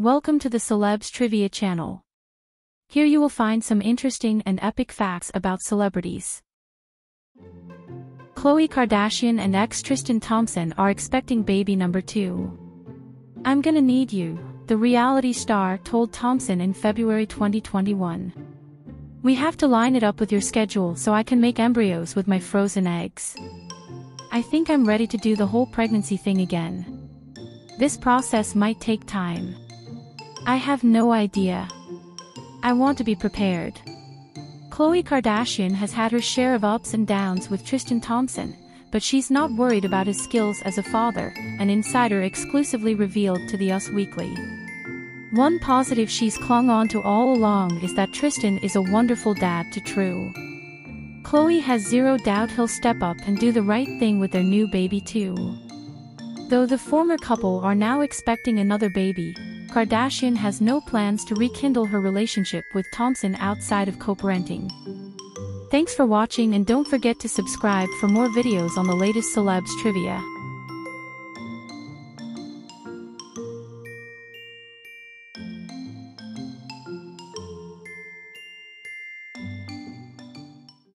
Welcome to the Celebs Trivia channel. Here you will find some interesting and epic facts about celebrities. Khloe Kardashian and ex Tristan Thompson are expecting baby number two. I'm gonna need you, the reality star told Thompson in February 2021. We have to line it up with your schedule so I can make embryos with my frozen eggs. I think I'm ready to do the whole pregnancy thing again. This process might take time. I have no idea. I want to be prepared. Khloe Kardashian has had her share of ups and downs with Tristan Thompson, but she's not worried about his skills as a father, an insider exclusively revealed to the Us Weekly. One positive she's clung on to all along is that Tristan is a wonderful dad to True. Khloe has zero doubt he'll step up and do the right thing with their new baby too. Though the former couple are now expecting another baby, Kardashian has no plans to rekindle her relationship with Thompson outside of co-parenting. Thanks for watching and don't forget to subscribe for more videos on the latest celebs trivia.